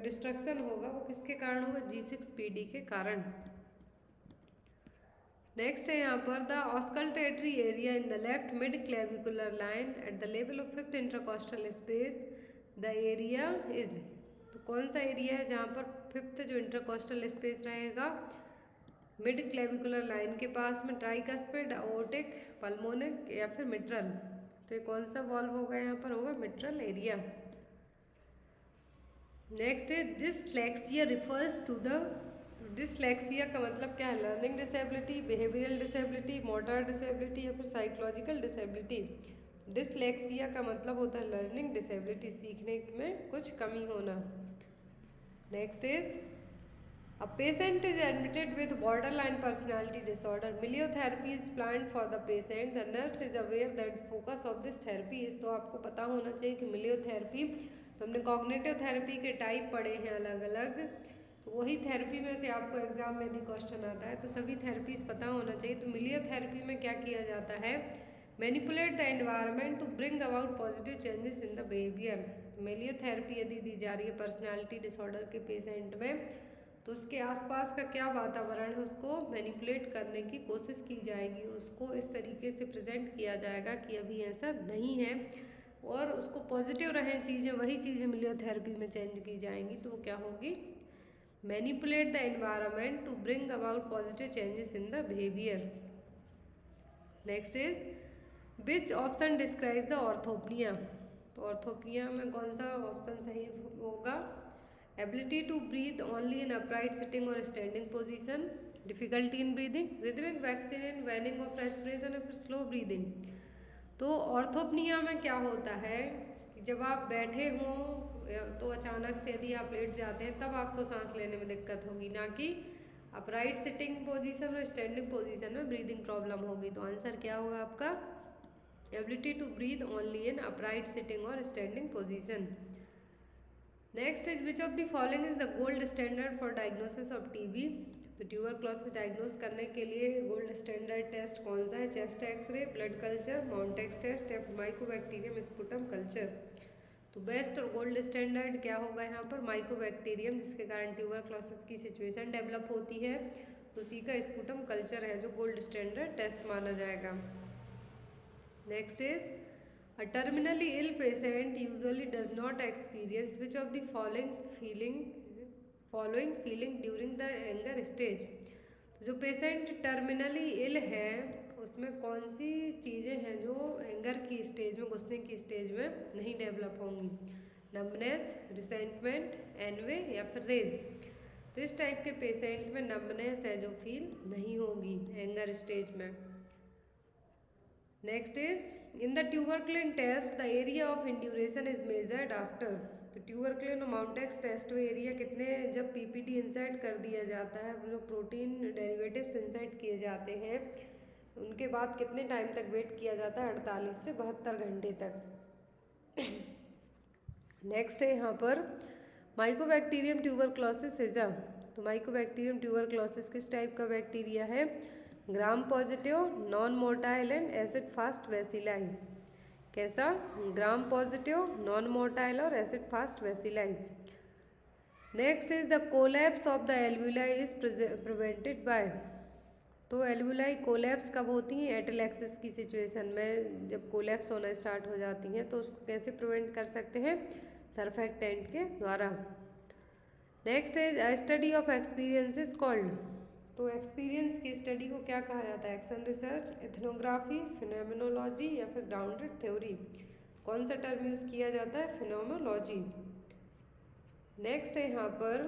डिस्ट्रक्शन होगा, वो किसके कारण होगा? जी सिक्स पीडी के कारण। नेक्स्ट है यहाँ पर the auscultatory area in the left mid clavicular line at the level of fifth intercostal space the area is तो कौन सा एरिया है जहाँ पर फिफ्थ जो इंटरकोस्टल स्पेस रहेगा? मिड क्लेविकुलर लाइन के पास में ट्राइकस्पिड ओटिक पल्मोनिक या फिर मिट्रल तो ये कौन सा वॉल्व होगा यहाँ पर? होगा mitral area next is dyslexia refers to the dyslexia का मतलब क्या है? Learning disability behavioural disability motor disability या फिर साइकोलॉजिकल डिसेबिलिटी डिसलेक्सिया का मतलब होता है लर्निंग डिसेबिलिटी सीखने में कुछ कमी होना. Next is a patient is admitted with borderline personality disorder milieu therapy is plan for the patient the nurse is aware that focus of this therapy is तो आपको पता होना चाहिए कि मिलियोथेरेपी हमने कॉग्नेटिव थेरेपी के टाइप पढ़े हैं अलग अलग तो वही थेरेपी में से आपको एग्ज़ाम में यदि क्वेश्चन आता है तो सभी थेरेपीज पता होना चाहिए। तो मिलियो थेरेपी में क्या किया जाता है? Manipulate the environment to bring about positive changes in the behaviour milieu therapy यदि दी जा रही है पर्सनैलिटी डिसऑर्डर के पेशेंट में तो उसके आसपास का क्या वातावरण है उसको मैनिपुलेट करने की कोशिश की जाएगी। उसको इस तरीके से प्रेजेंट किया जाएगा कि अभी ऐसा नहीं है। और उसको पॉजिटिव रहें चीज़ें, वही चीज़ें मिलियोथेरेपी में चेंज की जाएँगी तो वो क्या होगी? Manipulate the environment to bring about positive changes in the behaviour next is which option describe the orthopnoea तो ऑर्थोपनिया में कौन सा ऑप्शन सही होगा? Ability to breathe only in upright sitting और standing position difficulty in breathing rhythmic waxing waning of respiration फिर slow breathing तो orthopnoea में क्या होता है कि जब आप बैठे हों तो अचानक से यदि आप लेट जाते हैं, तब आपको सांस लेने में दिक्कत होगी। ना कि आप राइट सिटिंग पोजीशन और स्टैंडिंग पोजीशन में ब्रीदिंग प्रॉब्लम होगी। तो आंसर क्या होगा आपका? Ability to breathe only in upright sitting और standing position next is which of the following is the gold standard for diagnosis of TB तो tuberculosis diagnose करने के लिए गोल्ड स्टैंडर्ड टेस्ट कौन सा है? Chest X ray blood culture Mantoux test या Mycobacterium sputum culture तो best और गोल्ड स्टैंडर्ड क्या होगा यहाँ पर? माइकोबैक्टीरियम जिसके कारण ट्यूबरक्लोसिस की सिचुएशन डेवलप होती है, उसी का स्पुटम कल्चर है, जो गोल्ड स्टैंडर्ड टेस्ट माना जाएगा। Next is a terminally ill patient usually does not experience which of the following feeling following feeling during the anger. तो जो पेशेंट टर्मिनली इल है, उसमें कौन सी चीज़ें हैं जो एंगर की स्टेज में, गुस्से की स्टेज में नहीं डेवलप होंगी? नम्बनेस रिसेंटमेंट एनवे या फिर रेज तो इस टाइप के पेशेंट में नम्बनेस है जो फील नहीं होगी एंगर स्टेज में. Next is in the tuberculin test the area of induration is measured after तो ट्यूबरक्लिन माउंटेक्स टेस्ट एरिया कितने जब पीपीटी इंसर्ट कर दिया जाता है जो प्रोटीन डेरिवेटिव्स इंसर्ट किए जाते हैं, उनके बाद कितने टाइम तक वेट किया जाता है? अड़तालीस से बहत्तर घंटे तक। नेक्स्ट है यहाँ पर माइकोबैक्टीरियम ट्यूबरक्लोसिस इजा तो माइकोबैक्टीरियम ट्यूबरक्लोसिस किस टाइप का बैक्टीरिया है? Gram positive non motile and acid fast bacilli कैसा? ग्राम पॉजिटिव नॉन मोटाइल और acid fast bacilli next is the collapse of the alveoli is prevented by तो alveoli collapse कब होती हैं? एटलेक्सिस की सिचुएशन में जब कोलैप्स होना स्टार्ट हो जाती हैं तो उसको कैसे प्रिवेंट कर सकते हैं? सरफेक्टेंट के द्वारा. Next is study of experience is called तो एक्सपीरियंस की स्टडी को क्या कहा जाता है? एक्शन रिसर्च एथनोग्राफी फिनोमिनोलॉजी या फिर ग्राउंडेड थ्योरी कौन सा टर्म यूज़ किया जाता है? फिनोमोलॉजी नेक्स्ट है यहाँ पर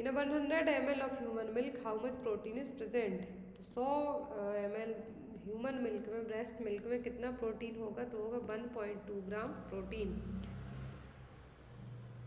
in a one hundred m l of human milk how much protein is present तो सौ एम एल ह्यूमन मिल्क में ब्रेस्ट मिल्क में कितना प्रोटीन होगा? तो होगा one point two gram protein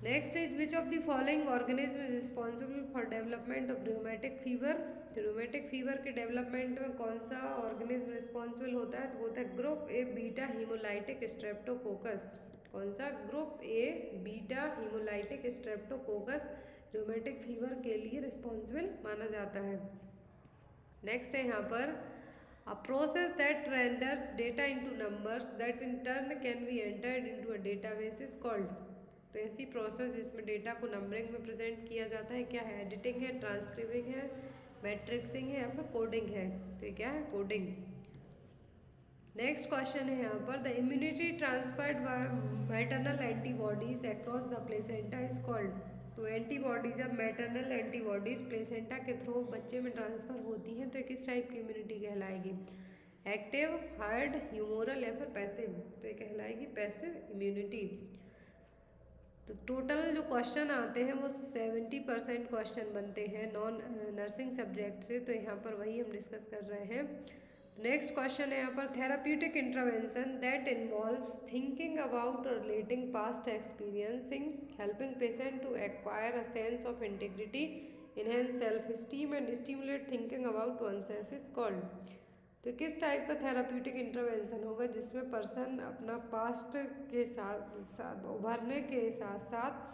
next is which of the following organism is responsible for development of rheumatic fever तो rheumatic fever के डेवलपमेंट में कौन सा ऑर्गेनिज्म रिस्पॉन्सिबल होता है? तो होता है group A beta haemolytic streptococcus कौन सा? Group A beta haemolytic streptococcus rheumatic fever के लिए रिस्पॉन्सिबल माना जाता है। नेक्स्ट है यहाँ पर। A process that renders data into numbers that in turn can be entered into a database is called तो ऐसी प्रोसेस जिसमें डेटा को नंबरिंग में प्रेजेंट किया जाता है, क्या है? एडिटिंग है ट्रांसक्रिबिंग है मैट्रिक्सिंग है या फिर कोडिंग है? तो ये क्या है? कोडिंग नेक्स्ट क्वेश्चन है यहाँ पर. The immunity transferred maternal antibodies across the placenta is called तो एंटीबॉडीज अब मैटरनल एंटीबॉडीज प्लेसेंटा के थ्रू बच्चे में ट्रांसफ़र होती हैं तो किस टाइप की इम्यूनिटी कहलाएगी? एक्टिव हार्ड ह्यूमोरल या फिर पैसिव तो ये कहलाएगी पैसिव इम्यूनिटी तो टोटल जो क्वेश्चन आते हैं वो सेवेंटी परसेंट क्वेश्चन बनते हैं नॉन नर्सिंग सब्जेक्ट से तो यहाँ पर वही हम डिस्कस कर रहे हैं। नेक्स्ट क्वेश्चन है यहाँ पर therapeutic intervention that involves thinking about relating past experiencing helping patient to acquire a sense of integrity enhance self esteem and stimulate thinking about oneself is called तो किस टाइप का therapeutic intervention होगा जिसमें person अपना past के साथ साथ, उभरने के साथ साथ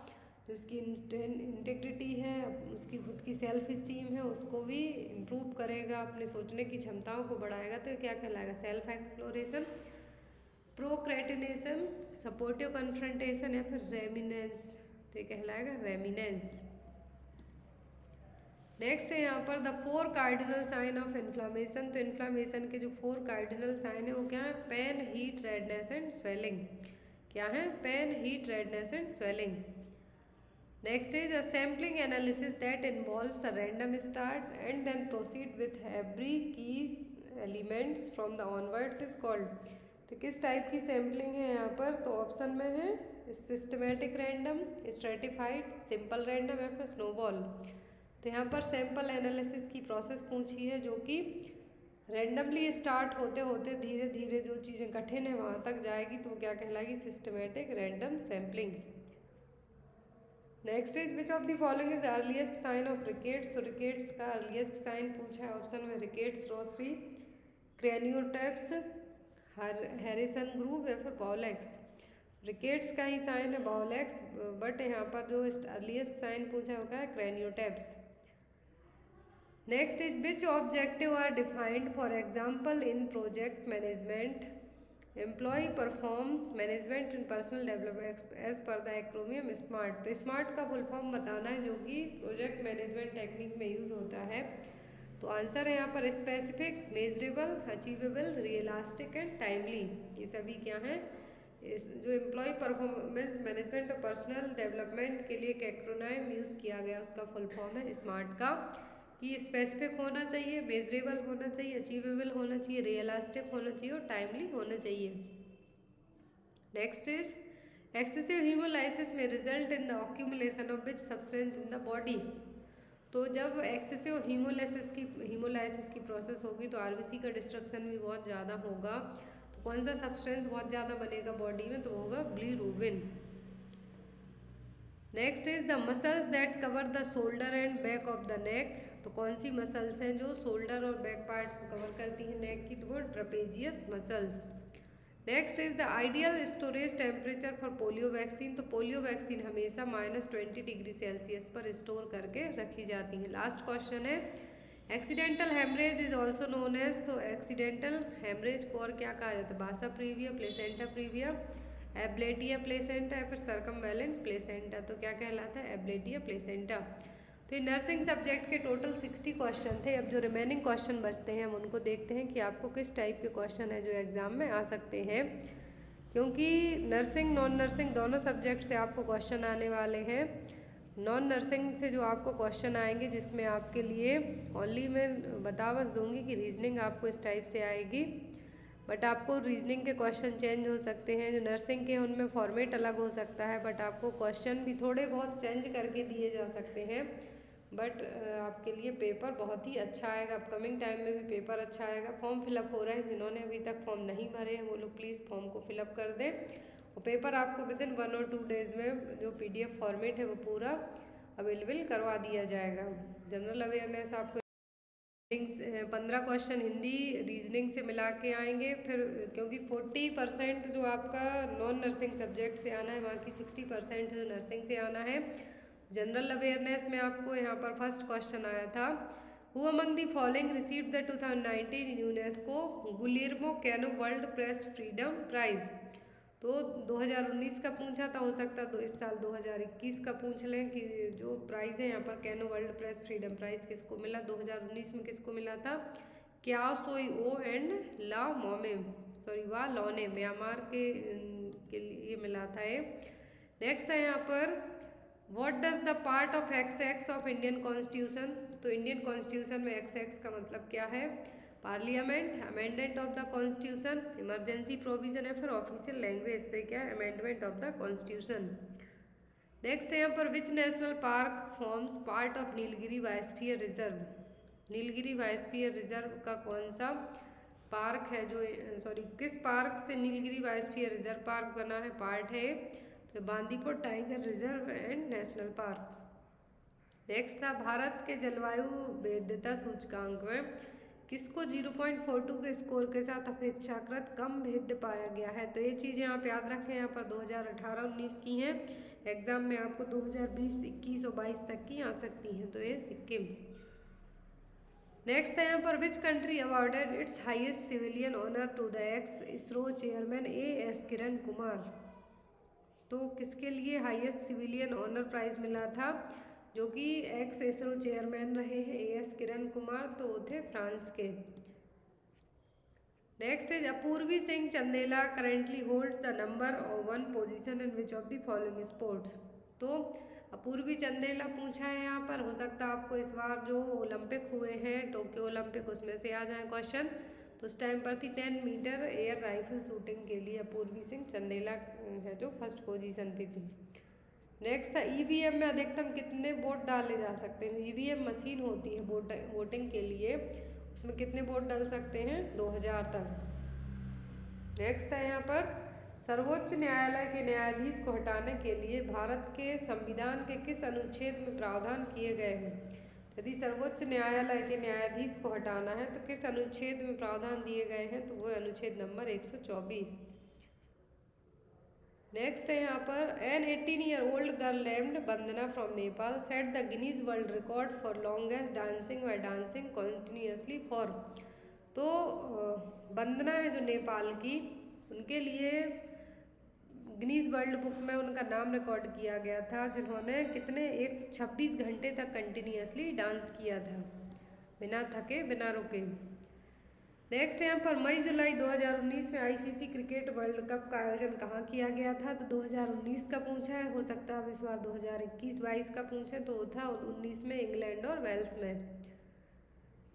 जिसकी इंटेग्रिटी है, उसकी खुद की सेल्फ स्टीम है, उसको भी इम्प्रूव करेगा, अपने सोचने की क्षमताओं को बढ़ाएगा तो क्या कहलाएगा? Self exploration procrastination supportive confrontation या फिर रेमिनेंस तो ये कहलाएगा रेमिनेंस नेक्स्ट है यहाँ पर the four cardinal sign of inflammation तो इन्फ्लामेशन के जो फोर कार्डिनल साइन है, वो क्या है? Pain heat redness and swelling क्या है? Pain heat redness and swelling next is a sampling analysis that involves a random start and then proceed with every kth elements from the onwards is called तो किस type की sampling है यहाँ पर? तो option में है systematic random stratified simple random या फिर स्नोबॉल तो यहाँ पर सैंपल एनालिसिस की प्रोसेस पूछी है जो कि रैंडमली स्टार्ट होते होते धीरे धीरे जो चीज़ें कठिन है वहाँ तक जाएगी तो क्या कहलाएगी? Systematic random sampling next is which of the following is earliest sign of rickets तो रिकेट्स का अर्लीस्ट साइन पूछा है ऑप्शन में रिकेट्स रोसरी क्रेनियोटेप्स हर हैरिसन ग्रुप या फिर बॉलेक्स रिकेट्स का ही साइन है बॉलेक्स बट यहाँ पर जो अर्लीस्ट साइन पूछा है वो क्या है? Craniotabes next is which objective are defined for example in project management employ perform management in personal development as per the acronym SMART तो स्मार्ट का फुल फॉर्म बताना है जो कि प्रोजेक्ट मैनेजमेंट टेक्निक में यूज़ होता है। तो आंसर है यहाँ पर specific measurable achievable realistic and timely ये सभी क्या हैं? इस जो एम्प्लॉय परफॉर्मेंस मैनेजमेंट और पर्सनल डेवलपमेंट के लिए एक एक्रोनाइम यूज़ किया गया, उसका फुल फॉर्म है स्मार्ट का। कि स्पेसिफिक होना चाहिए मेजरेबल होना चाहिए अचीवेबल होना चाहिए रियलिस्टिक होना चाहिए और टाइमली होना चाहिए। नेक्स्ट इज़ एक्सेसिव हीमोलाइसिस में result in the accumulation of which substance in the body तो जब एक्सेसिव हीमोलाइसिस की हीमोलाइसिस की प्रोसेस होगी तो आरबीसी का डिस्ट्रक्शन भी बहुत ज़्यादा होगा। तो कौन सा सब्सटेंस बहुत ज़्यादा बनेगा बॉडी में? तो होगा bilirubin next is the muscles that cover the shoulder and back of the neck तो कौन सी मसल्स हैं जो शोल्डर और बैक पार्ट को कवर करती हैं? नेक की तो वो trapezius muscles next is the ideal storage temperature for polio vaccine तो पोलियो वैक्सीन हमेशा माइनस ट्वेंटी डिग्री सेल्सियस पर स्टोर करके रखी जाती हैं। लास्ट क्वेश्चन है। Accidental haemorrhage is also known as तो एक्सीडेंटल हेमरेज को और क्या कहा जाता है? Vasa previa placenta previa ablatio placenta या फिर सरकम प्लेसेंटा तो क्या कहलाता है? एबलेटिया प्लेसेंटा तो ये नर्सिंग सब्जेक्ट के टोटल सिक्सटी क्वेश्चन थे। अब जो रिमेनिंग क्वेश्चन बचते हैं, हम उनको देखते हैं कि आपको किस टाइप के क्वेश्चन है जो एग्ज़ाम में आ सकते हैं। क्योंकि नर्सिंग नॉन नर्सिंग दोनों सब्जेक्ट से आपको क्वेश्चन आने वाले हैं। नॉन नर्सिंग से जो आपको क्वेश्चन आएँगे, जिसमें आपके लिए ओनली मैं बता बस दूँगी कि रीजनिंग आपको इस टाइप से आएगी। बट आपको रीजनिंग के क्वेश्चन चेंज हो सकते हैं। जो नर्सिंग के उनमें फॉर्मेट अलग हो सकता है। बट आपको क्वेश्चन भी थोड़े बहुत चेंज करके दिए जा सकते हैं। बट आपके लिए पेपर बहुत ही अच्छा आएगा। अपकमिंग टाइम में भी पेपर अच्छा आएगा। फॉर्म फिलअप हो रहे हैं। जिन्होंने अभी तक फॉर्म नहीं भरे हैं, वो लोग प्लीज़ फॉर्म को फिलअप कर दें। और पेपर आपको विद इन वन और टू डेज़ में जो पीडीएफ फॉर्मेट है, वो पूरा अवेलेबल करवा दिया जाएगा। जनरल अवेयरनेस आपको पंद्रह क्वेश्चन हिंदी रीजनिंग से मिला के आएँगे। फिर, क्योंकि फोर्टी परसेंट जो आपका नॉन नर्सिंग सब्जेक्ट से आना है वहाँ की सिक्सटी परसेंट जो नर्सिंग से आना है जनरल अवेयरनेस में आपको यहाँ पर फ़र्स्ट क्वेश्चन आया था। Who among the following receive the 2019 UNESCO Guillermo Cano World Press Freedom Prize तो 2019 का पूछा था, हो सकता तो इस साल 2021 का पूछ लें कि जो प्राइज़ है यहाँ पर Cano World Press Freedom Prize किसको मिला? 2019 में किसको मिला था? क्या सोई ओ एंड ला मोमे सॉरी वाह लॉने, म्यांमार के के लिए मिला था ये। नेक्स्ट है यहाँ पर। What does the part of X X of Indian Constitution तो इंडियन कॉन्स्टिट्यूशन में एक्स एक्स का मतलब क्या है? Parliament amendment of the constitution emergency provision है फिर ऑफिशियल लैंग्वेज से क्या है? Amendment of the constitution next है यहाँ पर which national park forms part of Nilgiri biosphere reserve Nilgiri biosphere reserve का कौन सा पार्क है जो सॉरी किस पार्क से नीलगिरी वायस्फीयर रिज़र्व पार्क बना है? पार्ट है तो Bandipur tiger reserve and national park. Next था भारत के जलवायु भेद्यता सूचकांक में। किसको 0.42 के स्कोर के साथ अपेक्षाकृत कम भेद्य पाया गया है? तो ये चीज़ें आप याद रखें यहाँ पर 2018-19 की हैं। एग्ज़ाम में आपको 2020, 21 और 22 तक की आ सकती हैं तो ये सिक्किम। नेक्स्ट है यहाँ पर which country awarded its highest civilian honour to the ex ISRO chairman A S Kiran Kumar? तो किसके लिए हाईएस्ट सिविलियन ऑनर प्राइज मिला था? जो कि एक्स इसरो चेयरमैन रहे हैं ए एस किरण कुमार तो वो थे फ्रांस के। Next is Apurvi Singh Chandela currently hold the number of one position in which of the following sports तो अपूर्वी चंदेला पूछा है यहाँ पर, हो सकता है आपको इस बार जो ओलंपिक हुए हैं टोक्यो ओलंपिक उसमें से आ जाए क्वेश्चन तो उस टाइम पर थी ten metre air rifle shooting के लिए अपूर्वी सिंह चंदेला है जो फ़र्स्ट पोजीशन पे थी। नेक्स्ट था ईवीएम e में अधिकतम कितने वोट डाले जा सकते हैं? ईवीएम e मशीन होती है वोट वोटिंग के लिए। उसमें कितने वोट डाल सकते हैं? दो हज़ार तक नेक्स्ट है यहाँ पर सर्वोच्च न्यायालय के न्यायाधीश को हटाने के लिए भारत के संविधान के किस अनुच्छेद में प्रावधान किए गए हैं? यदि सर्वोच्च न्यायालय के न्यायाधीश को हटाना है तो किस अनुच्छेद में प्रावधान दिए गए हैं? तो वो अनुच्छेद नंबर 124 नेक्स्ट है यहाँ पर an eighteen year old girl named Bandana from Nepal set the Guinness World Record for longest dancing व डांसिंग कॉन्टिन्यूसली फॉर तो वंदना है जो नेपाल की, उनके लिए गिनीज वर्ल्ड बुक में उनका नाम रिकॉर्ड किया गया था, जिन्होंने कितने, एक छब्बीस घंटे तक कंटिन्यूसली डांस किया था, बिना थके, बिना रुके। नेक्स्ट यहाँ पर, मई, जुलाई 2019 में आईसीसी क्रिकेट वर्ल्ड कप का आयोजन कहाँ किया गया था? तो 2019 का पूछा है, हो सकता है अब इस बार 2021-22 का पूछे तो था 19 में इंग्लैंड और वेल्स में।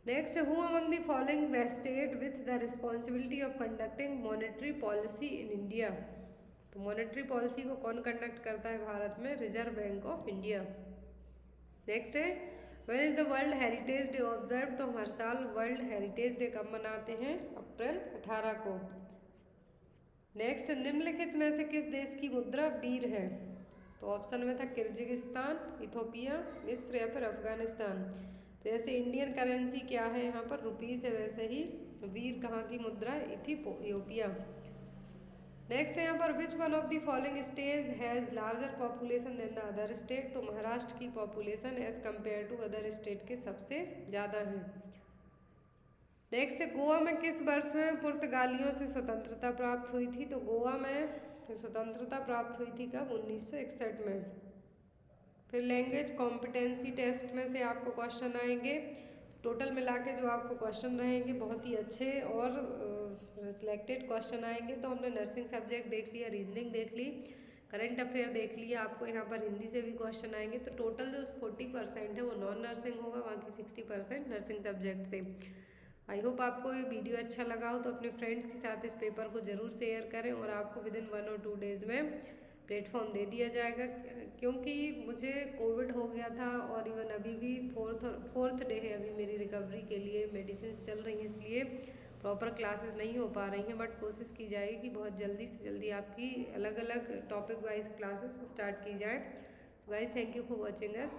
Next who among the following state with the responsibility of conducting monetary policy in India तो मॉनेटरी पॉलिसी को कौन कंडक्ट करता है भारत में? Reserve Bank of India next है when is the World Heritage Day observe तो हर साल वर्ल्ड हेरिटेज डे कब मनाते हैं? अप्रैल 18 को। नेक्स्ट निम्नलिखित में से किस देश की मुद्रा बीर है? तो ऑप्शन में था किर्जिगिस्तान इथोपिया, मिस्र या फिर अफ़गानिस्तान। तो जैसे इंडियन करेंसी क्या है यहाँ पर? रुपीज़ है वैसे ही। वीर कहाँ की मुद्रा? इथियोपिया। नेक्स्ट है यहाँ पर which one of the following stage has larger population than the other state तो महाराष्ट्र की population as compare to other state के सबसे ज़्यादा है। नेक्स्ट गोवा में किस वर्ष में पुर्तगालियों से स्वतंत्रता प्राप्त हुई थी? तो गोवा में स्वतंत्रता प्राप्त हुई थी कब? 1961 में। फिर लैंग्वेज कॉम्पिटेंसी टेस्ट में से आपको क्वेश्चन आएँगे। टोटल मिला के जो आपको क्वेश्चन रहेंगे, बहुत ही अच्छे और सिलेक्टेड क्वेश्चन आएँगे। तो हमने नर्सिंग सब्जेक्ट देख लिया रीजनिंग देख ली करंट अफेयर देख लिया, आपको यहाँ पर हिंदी से भी क्वेश्चन आएँगे। तो टोटल जो फोर्टी परसेंट है, वो नॉन नर्सिंग होगा, बाकी सिक्सटी परसेंट नर्सिंग सब्जेक्ट से। आई होप आपको ये वीडियो अच्छा लगा हो तो अपने फ्रेंड्स के साथ इस पेपर को ज़रूर शेयर करें और आपको विद इन वन और टू डेज़ में प्लेटफॉर्म दे दिया जाएगा, क्योंकि मुझे कोविड हो गया था और इवन अभी भी फोर्थ फोर्थ डे है अभी मेरी रिकवरी के लिए मेडिसिन चल रही हैं इसलिए प्रॉपर क्लासेस नहीं हो पा रही हैं बट कोशिश की जाएगी कि बहुत जल्दी से जल्दी आपकी अलग अलग टॉपिक वाइज क्लासेस स्टार्ट की जाए। Guys thank you for watching us